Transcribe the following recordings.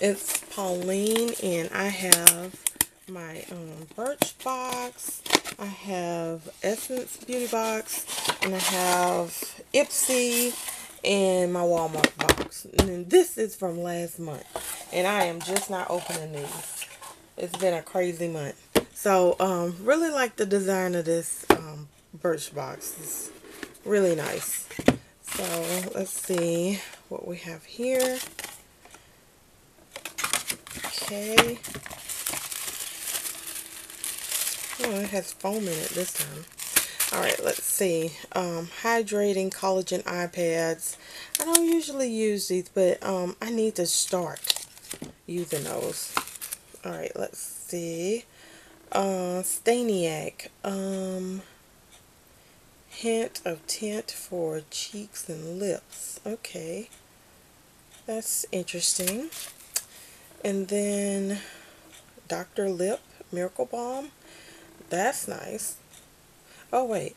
It's Pauline, and I have my um, Birchbox. I have Essence Beauty Box, and I have Ipsy, and my Walmart box. And this is from last month, and I am just not opening these. It's been a crazy month. So, um, really like the design of this um, Birchbox. It's really nice. So, let's see what we have here. Okay. Oh, it has foam in it this time. Alright, let's see. Um, hydrating collagen eye pads. I don't usually use these, but um, I need to start using those. Alright, let's see. Uh, Stainiac. Um, hint of tint for cheeks and lips. Okay. That's interesting. And then Dr. Lipp Miracle Balm. That's nice. Oh, wait.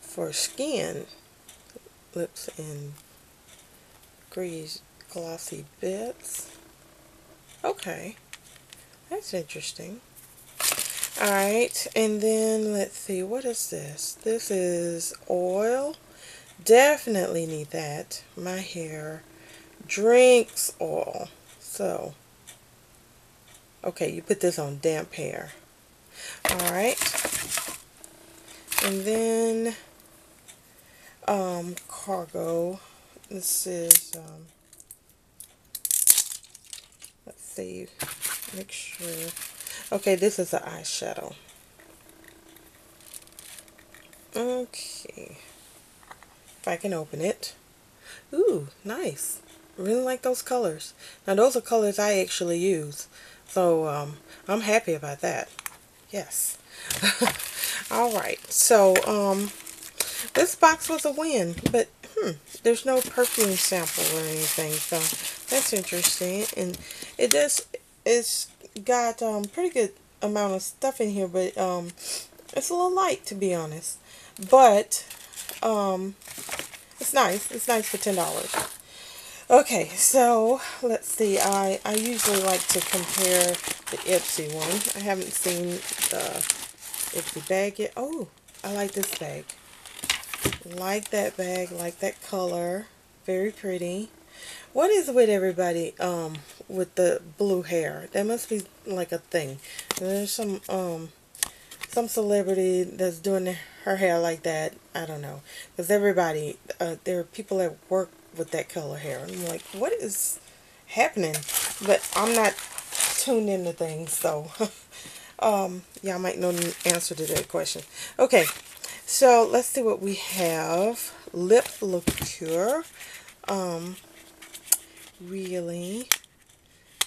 For skin, lips and grease glossy bits. Okay. That's interesting. Alright, and then let's see, what is this? This is oil. Definitely need that. My hair drinks oil. So, okay, you put this on damp hair. Alright. And then, um, cargo. This is, um, let's see, make sure. Okay, this is an eyeshadow. Okay. If I can open it. Ooh, nice. Really like those colors. Now those are colors I actually use. So um, I'm happy about that. Yes. Alright, so um, this box was a win, but hmm, there's no perfume sample or anything, so that's interesting. And it does, it's got um pretty good amount of stuff in here, but um, it's a little light to be honest. But um, it's nice. It's nice for ten dollars. Okay, so let's see. I, I usually like to compare the Ipsy one. I haven't seen the Ipsy bag yet. Oh, I like this bag. Like that bag, like that color. Very pretty. What is with everybody um with the blue hair? That must be like a thing. There's some um some celebrity that's doing her hair like that. I don't know. Because everybody, uh, there are people that work with that color hair. I'm like, what is happening? But I'm not tuned into things, so um, I might know the answer to that question. Okay, so let's see what we have. Lip lacquer. Um, really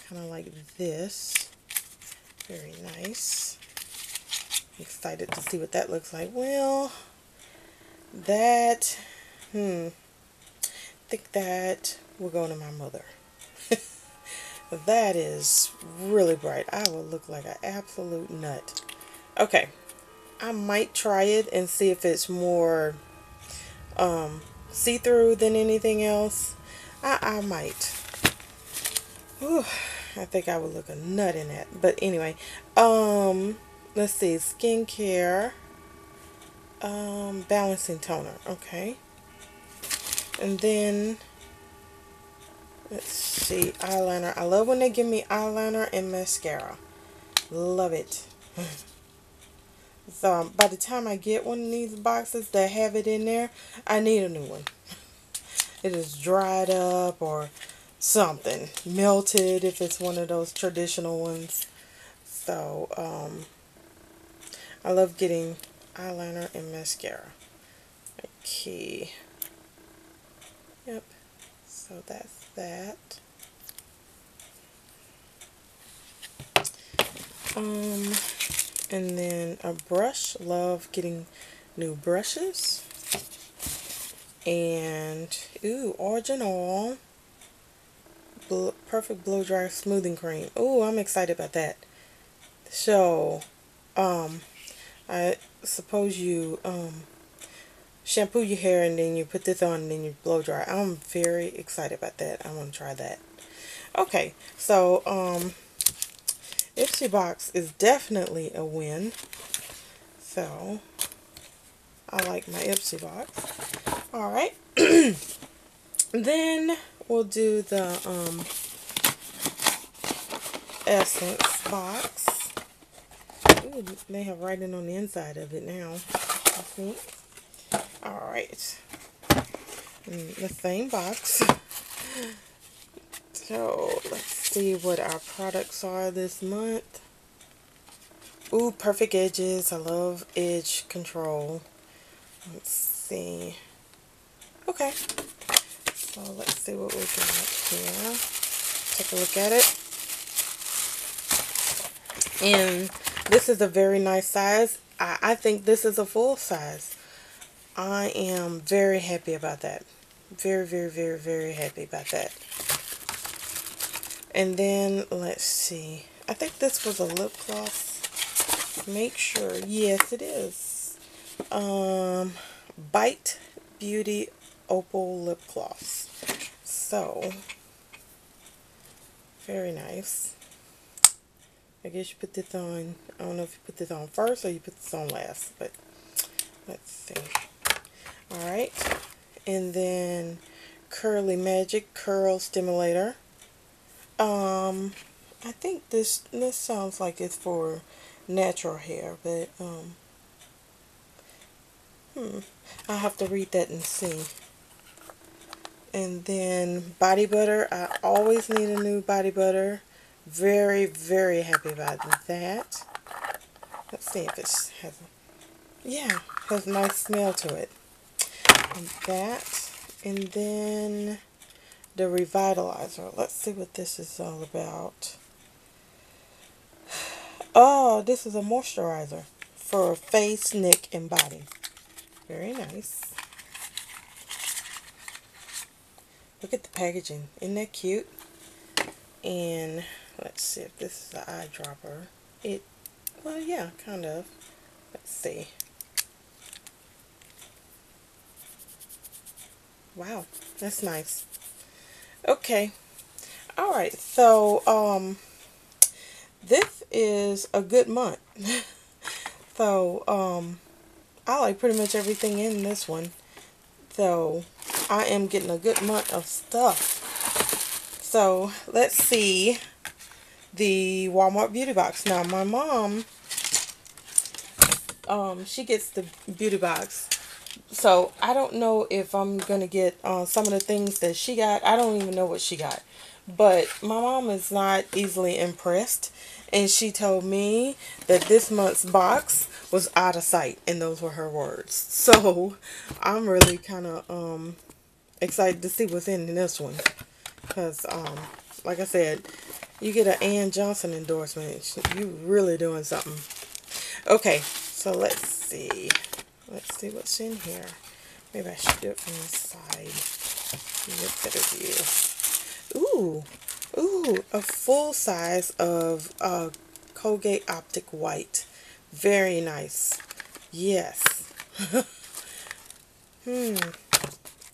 kind of like this. Very nice. Excited to see what that looks like. Well, that, hmm, think that will go to my mother. that is really bright. I will look like an absolute nut. Okay. I might try it and see if it's more um, see-through than anything else. I, I might. Whew, I think I would look a nut in that. But anyway, um, let's see. Skincare. Um, balancing toner. Okay. And then, let's see, eyeliner. I love when they give me eyeliner and mascara. Love it. so, um, by the time I get one of these boxes that have it in there, I need a new one. it is dried up or something. Melted if it's one of those traditional ones. So, um, I love getting eyeliner and mascara. Okay. Yep. So that's that. Um, and then a brush. Love getting new brushes. And, ooh, Origin Oil. Bl perfect blow dry smoothing cream. Ooh, I'm excited about that. So, um, I suppose you, um, shampoo your hair and then you put this on and then you blow dry. I'm very excited about that. I want to try that. Okay, so um, Ipsy Box is definitely a win. So I like my Ipsy Box. Alright. then we'll do the um, Essence box. Ooh, they have writing on the inside of it now. That's neat. Alright. Mm, the same box. So, let's see what our products are this month. Ooh, perfect edges. I love edge control. Let's see. Okay. So, let's see what we got here. Take a look at it. And this is a very nice size. I, I think this is a full size. I am very happy about that. Very, very, very, very happy about that. And then, let's see. I think this was a lip gloss. Make sure. Yes, it is. Um, Bite Beauty Opal Lip Gloss. So, very nice. I guess you put this on, I don't know if you put this on first or you put this on last, but let's see. Alright, and then Curly Magic Curl Stimulator. Um, I think this this sounds like it's for natural hair, but um, hmm, I'll have to read that and see. And then body butter. I always need a new body butter. Very, very happy about that. Let's see if it has, yeah, has a nice smell to it. And that, and then the revitalizer. Let's see what this is all about. Oh, this is a moisturizer for face, neck, and body. Very nice. Look at the packaging. Isn't that cute? And let's see if this is an eyedropper. It, well, yeah, kind of. Let's see. Wow, that's nice. Okay. Alright, so um, this is a good month. so um, I like pretty much everything in this one. So I am getting a good month of stuff. So let's see the Walmart beauty box. Now my mom, um, she gets the beauty box so I don't know if I'm going to get uh, some of the things that she got. I don't even know what she got. But my mom is not easily impressed. And she told me that this month's box was out of sight. And those were her words. So I'm really kind of um, excited to see what's in this one. Because, um, like I said, you get an Ann Johnson endorsement. You really doing something. Okay, so let's see. Let's see what's in here. Maybe I should do it from the side. Get better view. Ooh, ooh, a full size of uh, Colgate Optic White. Very nice. Yes. hmm.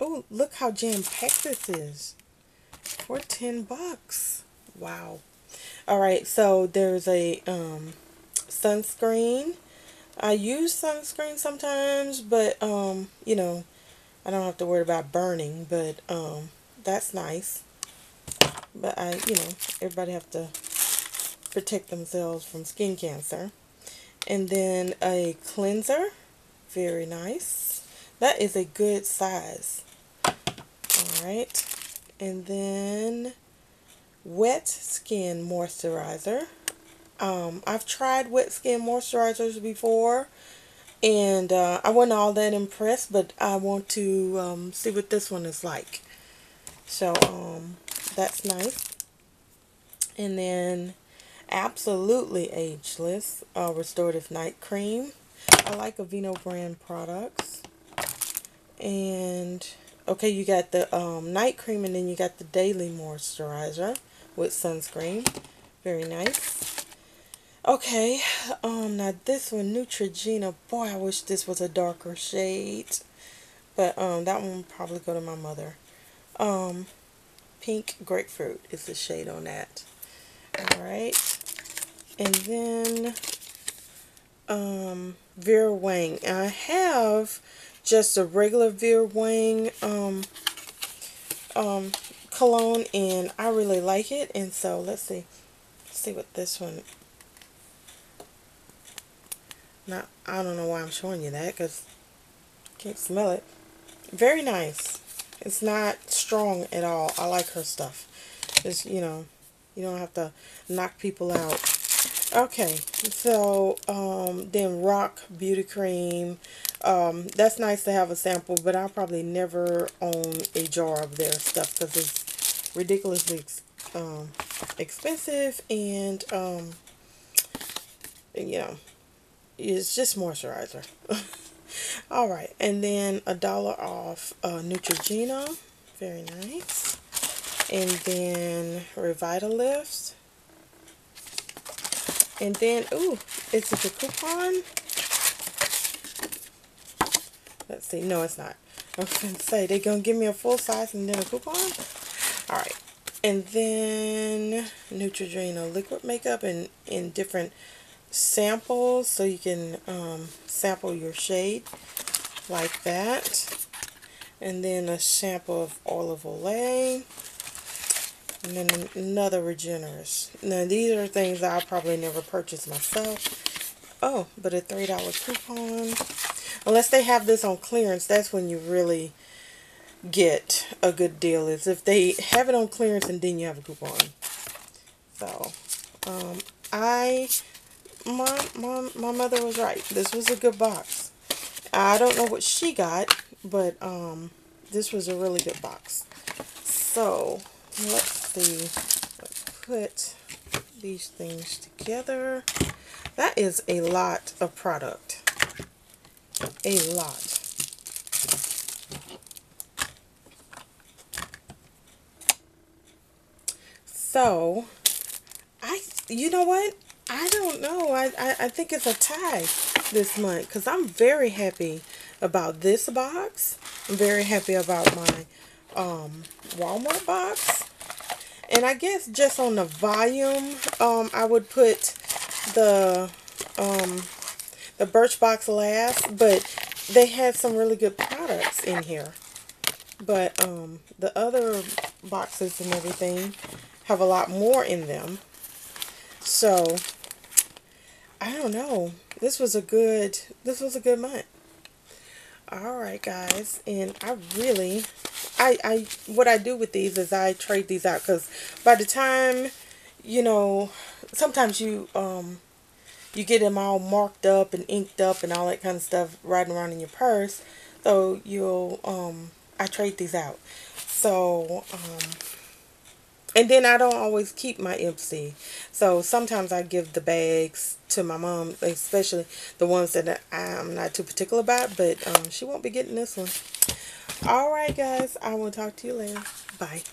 Oh, look how jam-packed this is. For 10 bucks. Wow. Alright, so there's a um, sunscreen I use sunscreen sometimes, but, um, you know, I don't have to worry about burning, but, um, that's nice. But I, you know, everybody have to protect themselves from skin cancer. And then a cleanser. Very nice. That is a good size. Alright. And then wet skin moisturizer. Um, I've tried wet skin moisturizers before and uh, I wasn't all that impressed but I want to um, see what this one is like. So um, that's nice. And then absolutely ageless uh, restorative night cream. I like Aveeno brand products. And okay you got the um, night cream and then you got the daily moisturizer with sunscreen. Very nice. Okay, um, now this one, Neutrogena. Boy, I wish this was a darker shade. But, um, that one probably go to my mother. Um, Pink Grapefruit is the shade on that. Alright. And then um, Vera Wang. I have just a regular Vera Wang um, um, cologne and I really like it. And so let's see. Let's see what this one. Not, I don't know why I'm showing you that because can't smell it. Very nice. It's not strong at all. I like her stuff. Just, you know, you don't have to knock people out. Okay, so um, then Rock Beauty Cream. Um, that's nice to have a sample, but I'll probably never own a jar of their stuff because it's ridiculously ex um, expensive and, um, you know, it's just moisturizer. Alright, and then a dollar off uh, Neutrogena. Very nice. And then Revitalift. And then, ooh, is it a coupon? Let's see. No, it's not. I was going to say, they're going to give me a full size and then a coupon? Alright. And then Neutrogena liquid makeup in, in different samples so you can um, sample your shade like that. And then a sample of Oil of Olay. And then another Regenerist. Now these are things I'll probably never purchase myself. Oh, but a $3 coupon. Unless they have this on clearance, that's when you really get a good deal. Is if they have it on clearance and then you have a coupon. So, um, I my, my, my mother was right. This was a good box. I don't know what she got, but um, this was a really good box. So, let's see. Let's put these things together. That is a lot of product. A lot. So, I, you know what? I don't know. I, I, I think it's a tie this month because I'm very happy about this box. I'm very happy about my um, Walmart box. And I guess just on the volume, um, I would put the um, the Birchbox last, but they had some really good products in here. But um, the other boxes and everything have a lot more in them. So I don't know. This was a good, this was a good month. Alright guys, and I really, I, I, what I do with these is I trade these out because by the time, you know, sometimes you, um, you get them all marked up and inked up and all that kind of stuff riding around in your purse. So you'll, um, I trade these out. So, um, and then I don't always keep my Ipsy. So sometimes I give the bags to my mom, especially the ones that I'm not too particular about, but um, she won't be getting this one. Alright guys, I will talk to you later. Bye.